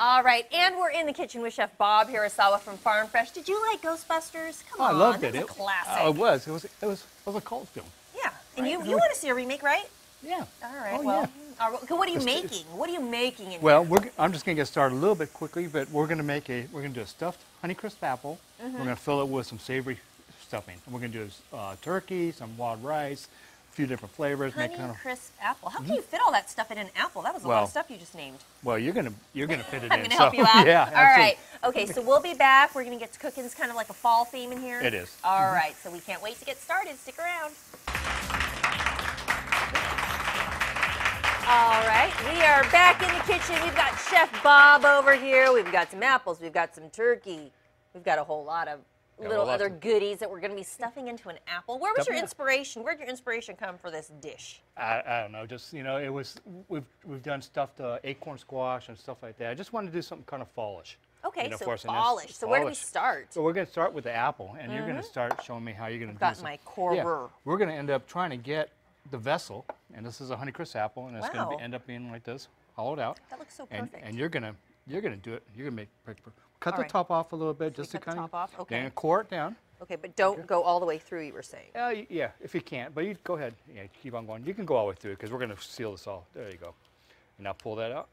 All right, and we're in the kitchen with Chef Bob Hirasawa from Farm Fresh. Did you like Ghostbusters? Come Oh, I loved it. a It- classic. Oh, it was. It was. It was. It was a cult film. yeah, and Right, you you want to see a remake, right? Yeah. All right. Oh, well, yeah. right, what are you Just- making? What are you making in Well, here? we're, g- I'm just gonna get started a little bit quickly, but we're gonna make a. We're gonna do a stuffed Honeycrisp apple. Mm-hmm. We're gonna fill it with some savory stuffing. And we're gonna do uh, turkey, some wild rice, few different flavors. make Honey kind of- crisp apple. How can mm-hmm. you fit all that stuff in an apple? That was a lot of stuff you just named. well, you're gonna you're gonna fit it I'm in. gonna so, help you out. yeah. All right. absolutely. Okay, so we'll be back. We're gonna get to cooking. It's kind of like a fall theme in here. It is. All mm-hmm. right. So we can't wait to get started. Stick around. All right, we are back in the kitchen. We've got Chef Bob over here. We've got some apples. We've got some turkey. We've got a whole lot of little other goodies that we're going to be stuffing into an apple. Where was Stuff- your inspiration? Where'd your inspiration come for this dish? I, I don't know. Just you know, it was we've we've done stuffed uh, acorn squash and stuff like that. I just wanted to do something kind of fallish. Okay, you know, so and fallish. So where do we start? So we're going to start with the apple, and you're going to start showing me how you're going to do got some- my Yeah, we're going to end up trying to get the vessel, and this is a Honeycrisp apple, and it's going to end up being like this, hollowed out. That looks so and, perfect. And you're going to you're going to do it. You're going to make cut All the right. top off a little bit, just to kind of top off? Okay. Then core it down. Okay, but don't go all the way through. You were saying. Uh, yeah, if you can't, but you go ahead. Yeah, keep on going. You can go all the way through because we're going to seal this all. There you go. And now pull that out.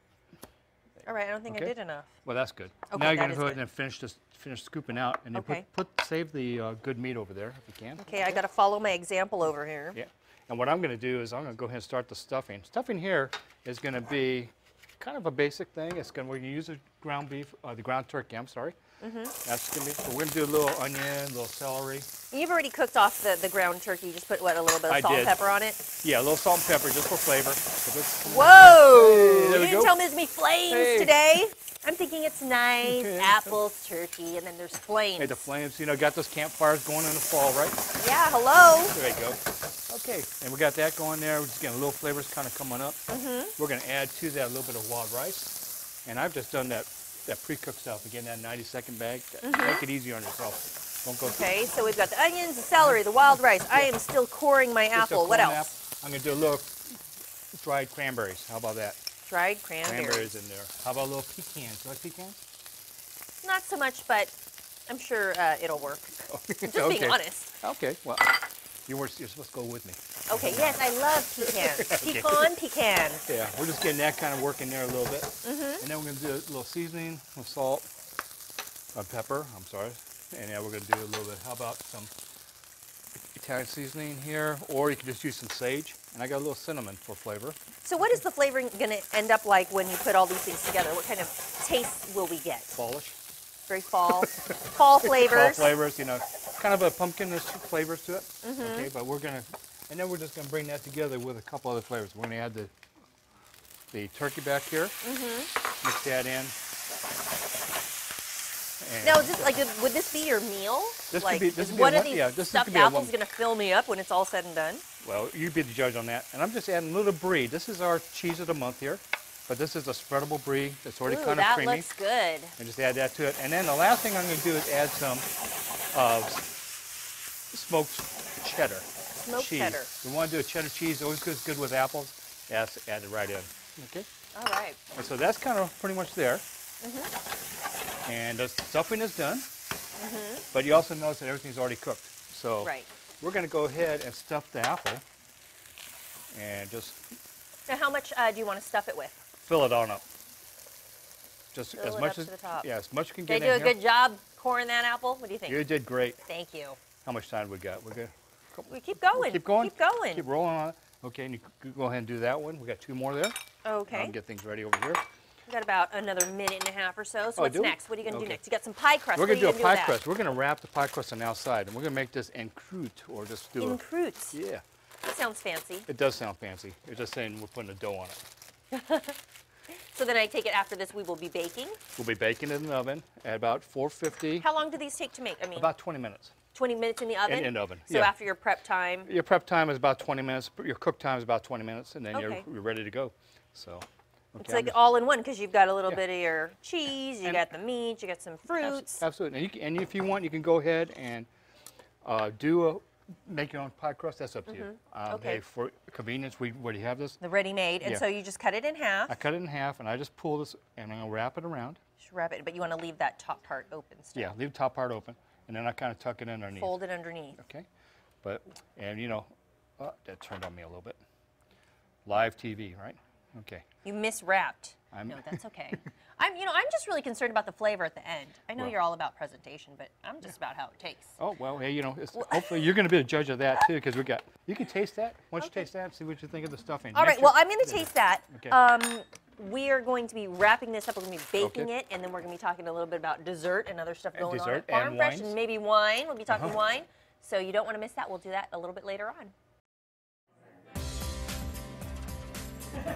All right, I don't think I did enough. Well, that's good. Okay, now you're going to go ahead and finish this, finish scooping out, and then Okay. put, put save the uh, good meat over there if you can. Okay, I got to follow my example over here. Yeah. And what I'm going to do is I'm going to go ahead and start the stuffing. Stuffing here is going to be kind of a basic thing. It's going to we're to use the ground beef, uh, the ground turkey. I'm sorry. Mm-hmm. That's going to be. So we're going to do a little onion, a little celery. You've already cooked off the, the ground turkey. You just put what a little bit of I salt and pepper on it. Yeah, a little salt and pepper just for flavor. So Whoa! Hey, you didn't go. tell me there's gonna be flames Hey. today. I'm thinking it's nice. Okay. Apples, turkey, and then there's flames. Hey, the flames. You know, got those campfires going in the fall, right? Yeah, hello. There you go. Okay, and we got that going there. We're just getting a little flavors kind of coming up. Mm-hmm. We're going to add to that a little bit of wild rice. And I've just done that, that pre-cooked stuff. Again, that 90 second bag. Mm -hmm. Make it easy on yourself. Don't go through. Okay, so we've got the onions, the celery, the wild rice. I am still coring my apple. What else? app. I'm going to do a little dried cranberries. How about that? Dried cranberries. Cranberries in there. How about a little pecans? You like pecans? Not so much, but I'm sure uh, it'll work. Just being honest. Okay, well, you were, you're supposed to go with me. Okay, yes, I love pecans. Pecan, pecan. Yeah, we're just getting that kind of working there a little bit. Mm -hmm. And then we're going to do a little seasoning with salt, uh, pepper, I'm sorry. And yeah, we're going to do a little bit, how about some Italian seasoning here, or you can just use some sage. And I got a little cinnamon for flavor. So what is the flavoring going to end up like when you put all these things together? What kind of taste will we get? Fallish. Very fall, fall flavors. Fall flavors, you know, kind of a pumpkinish flavors to it. Mm-hmm. Okay, but we're going to, and then we're just going to bring that together with a couple other flavors. We're going to add the the turkey back here, mm-hmm. mix that in. And Now, is this like, would this be your meal? This could be- this is be one a of these yeah, this is- stuffed be apples going to fill me up when it's all said and done? Well, you be the judge on that. And I'm just adding a little brie. This is our cheese of the month here. But this is a spreadable brie that's already Ooh, kind of that creamy. looks good. And just add that to it. And then the last thing I'm going to do is add some uh, smoked cheddar Smoked cheese. cheddar. We want to do a cheddar cheese. Always goes good with apples. Yes, add it right in. Okay. All right. And so that's kind of pretty much there. Mm-hmm. And the stuffing is done. But you also notice that everything's already cooked. So Right. we're going to go ahead and stuff the apple and just Now, how much uh, do you want to stuff it with? fill it on up. Just Fill as much as to the top. yeah, as much as you can get do a here. good job coring that apple? What do you think? You did great. Thank you. How much time we got? We're good. We keep going. Keep going. Keep going. Keep rolling on it. Okay, and you go ahead and do that one. We got two more there. okay. I'll get things ready over here. We got about another minute and a half or so. So Oh, what's next? What are you going to do Okay. next? You got some pie crust. We're gonna do a pie crust. We're gonna wrap the pie crust on the outside, and we're gonna make this en croûte, or just do? In a. Yeah, That sounds fancy. it does sound fancy. You're just saying we're putting a dough on it. So then I take it after this we will be baking. We'll be baking it in the oven at about 450, How long do these take to make? I mean, about 20 minutes. 20 minutes in the oven? in the oven, So yeah. after your prep time. Your prep time is about 20 minutes. Your cook time is about 20 minutes, and then Okay. you're, you're ready to go. So. Okay, It's like all in one because you've got a little Yeah. bit of your cheese, you And- got the meat, you got some fruits. Absolutely. And, you can, and if you want, you can go ahead and uh, do a, make your own pie crust, that's up to you. Uh, Mm-hmm. Okay. they- for convenience, we already have this. The ready-made, and Yeah. so you just cut it in half. I cut it in half, and I just pull this, and I'm gonna wrap it around. Just wrap it, but you want to leave that top part open still. Yeah, leave the top part open, and then I kind of tuck it in underneath. Fold it underneath. Okay, but and you know, oh, that turned on me a little bit. Live TV, right? Okay. You miswrapped. I'm- no, that's okay. I'm, you know, I'm just really concerned about the flavor at the end. I know Well- you're all about presentation, but I'm just about how it tastes. Oh well, hey, you know, it's, hopefully you're going to be a judge of that too, because we got. You can taste that. Why don't you taste that? See what you think of the stuffing. All right, Next well, year- I'm going to taste that. Okay. Um, we are going to be wrapping this up. We're going to be baking Okay. it, and then we're going to be talking a little bit about dessert and other stuff And going on dessert at Farm and Fresh, wines. and maybe wine. We'll be talking Uh-huh. wine. So you don't want to miss that. We'll do that a little bit later on.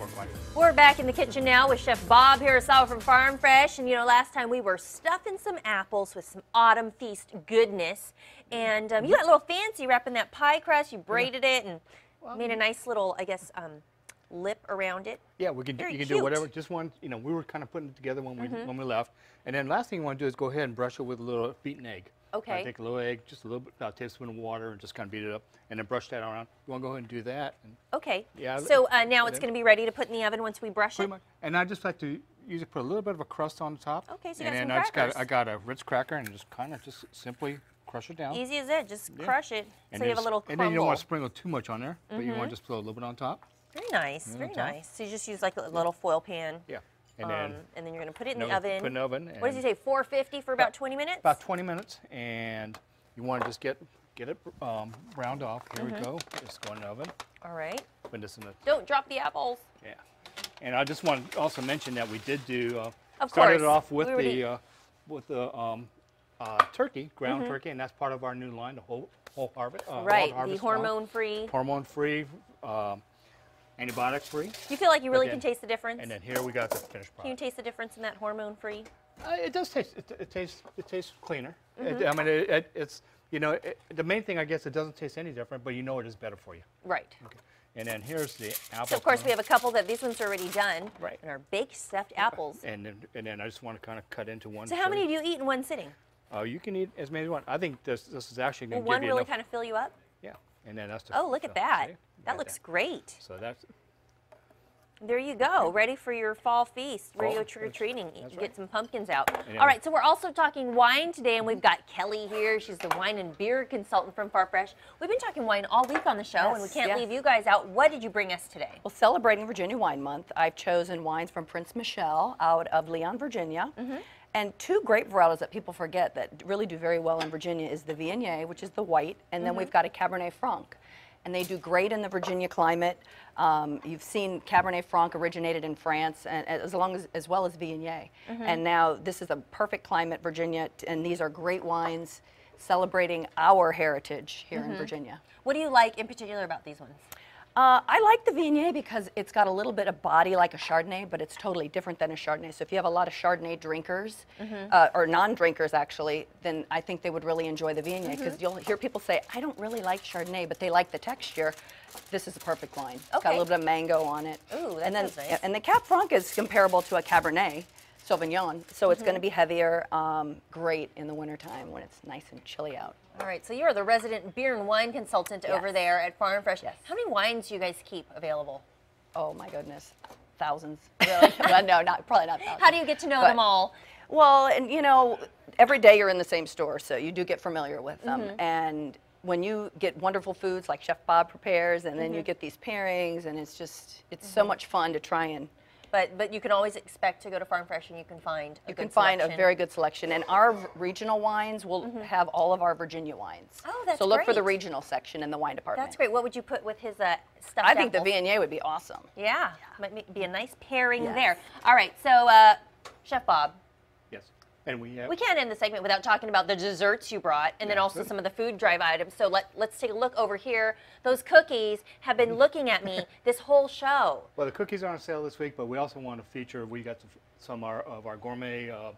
Pork wine. We're back in the kitchen now with Chef Bob Hirasawa from Farm Fresh. And you know, last time we were stuffing some apples with some autumn feast goodness. And um, you got a little fancy wrapping that pie crust. You braided it and made a nice little, I guess, um, lip around it. Yeah, we can. do- Very You can do whatever. Just one. You know, we were kind of putting it together when we Mm-hmm. when we left, and then last thing you want to do is go ahead and brush it with a little beaten egg. Okay. Uh, take a little egg, just a little bit, about a tablespoon of water, and just kind of beat it up, and then brush that around. You want to go ahead and do that, and Okay. Yeah, So uh, now it's going to be ready to put in the oven once we brush it. much. And I just like to usually put a little bit of a crust on the top. Okay, so you and got some I just got. I got a Ritz cracker and just kind of just simply crush it down. Easy as it. Just Yeah. crush it. And so you have a little And crumble. then you don't want to sprinkle too much on there, but you want to just put a little bit on top. Very nice. Very nice. So you just use like a little foil pan. Yeah. And um, then and then you're going to put it in the oven. Put in the oven. What does he say? 450 for about 20 minutes? about 20 minutes, and you want to just get get it um, browned off. Here Mm-hmm. we go. Just go in the oven. All right. Put this in the Don't drop the apples. yeah. And I just want to also mention that we did do uh, Of started course. it off with We the uh, with the um, uh, turkey, ground turkey, and that's part of our new line, the whole whole harvest. Uh, Mm-hmm. right. The harvest line. hormone free. hormone free, um, antibiotic free, you feel like you really then- can taste the difference? and then here we got the finished product. Can you taste the difference in that hormone free? Uh, it does taste. It, it tastes. It tastes cleaner. Mm-hmm. It, I mean, it, it, it's you know it, the main thing I guess it doesn't taste any different, but you know it is better for you. Right. Okay. And then here's the apple. So of course crumb. we have a couple that these ones are already done. Right. And our baked stuffed apples. And then and then I just want to kind of cut into one. So how many do you eat in one sitting? Oh, Uh, you can eat as many as you want. I think this this is actually Will going to one give you One really enough. kind of fill you up? Yeah. And then that's the. Oh, look at that. see? That Got looks great. So that's There you go, ready for your fall feast. Ready to go trick-or-treating, that's Get right. some pumpkins out. then- All right, so we're also talking wine today, and we've got Kelly here. She's the wine and beer consultant from Farm Fresh. We've been talking wine all week on the show, and we can't yes. leave you guys out. What did you bring us today? Well, celebrating Virginia Wine Month, I've chosen wines from Prince Michel out of Leon, Virginia. Mm-hmm. And two grape varietals that people forget that really do very well in Virginia is the Viognier, which is the white, and then mm-hmm. we've got a Cabernet Franc. And they do great in the Virginia climate. Um, you've seen Cabernet Franc originated in France, and as long as as well as Viognier. Mm-hmm. And now this is a perfect climate, Virginia, and these are great wines celebrating our heritage here in mm-hmm. Virginia. What do you like in particular about these ones? Uh, I like the Viognier because it's got a little bit of body like a Chardonnay, but it's totally different than a Chardonnay. So if you have a lot of Chardonnay drinkers, uh, or non-drinkers actually, then I think they would really enjoy the Viognier because you'll hear people say, I don't really like Chardonnay, but they like the texture. This is a perfect wine. It's got a little bit of mango on it. Ooh, that and then, nice. And the Cab Franc is comparable to a Cabernet Sauvignon, so it's going to be heavier, um, great in the wintertime when it's nice and chilly out. All right, so you're the resident beer and wine consultant over there at Farm Fresh. Yes. How many wines do you guys keep available? Oh my goodness, thousands. Really? well, no, not probably not thousands. How do you get to know But- them all? Well, and you know, every day you're in the same store, so you do get familiar with them. Mm-hmm. And when you get wonderful foods like Chef Bob prepares, and Mm-hmm. then you get these pairings, and it's just, it's so much fun to try and. But but you can always expect to go to Farm Fresh and you can find a You can find a very good selection, and our regional wines will have all of our Virginia wines. Oh, that's So look for the regional section in the wine department. That's great. What would you put with his uh, stuffed I think the apples? Viognier would be awesome. Yeah, might be a nice pairing Yes. there. All right, so uh, Chef Bob. And we have we can't end the segment without talking about the desserts you brought, and then Yeah. also some of the food drive items. So let let's take a look over here. Those cookies have been looking at me this whole show. Well, the cookies are on sale this week, but we also want to feature. We got some, some our, of our gourmet uh,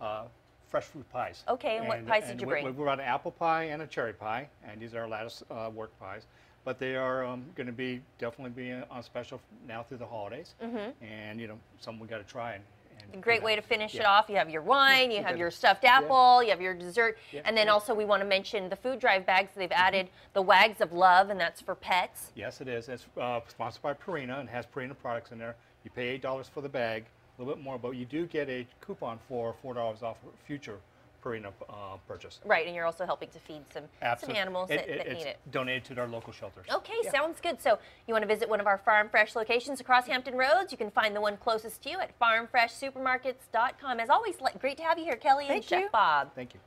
uh, fresh fruit pies. Okay, and what pies did you we- bring? We brought an apple pie and a cherry pie, and these are our lattice uh, work pies. But they are um, going to be definitely be on special now through the holidays, Mm-hmm. and you know, some we got to try and, and Great way to finish it off. You have your wine, you have your stuffed apple, you have your dessert, Yeah. and then also we want to mention the food drive bags. They've added the Wags of Love, and that's for pets. Yes, it is. It's uh, sponsored by Purina and has Purina products in there. You pay eight dollars for the bag, a little bit more, but you do get a coupon for four dollars off future Purina uh, purchase. Right, and you're also helping to feed some some animals It- that, it- that it's need it. donated to our local shelters. Okay, sounds good. So you want to visit one of our Farm Fresh locations across Hampton Roads? You can find the one closest to you at farmfreshsupermarkets.com. As always, great to have you here, Kelly and Thank Chef. Bob. Thank you.